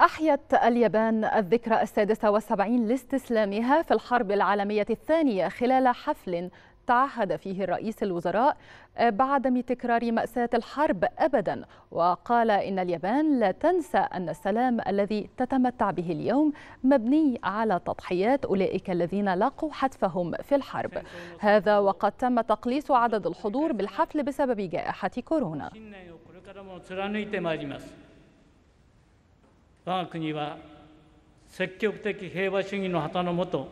أحيت اليابان الذكرى السادسة والسبعين لاستسلامها في الحرب العالمية الثانية خلال حفل تعهد فيه الرئيس الوزراء بعدم تكرار مأساة الحرب أبدا. وقال إن اليابان لا تنسى أن السلام الذي تتمتع به اليوم مبني على تضحيات أولئك الذين لاقوا حتفهم في الحرب. هذا وقد تم تقليص عدد الحضور بالحفل بسبب جائحة كورونا. 我が国は積極的平和主義の旗のもと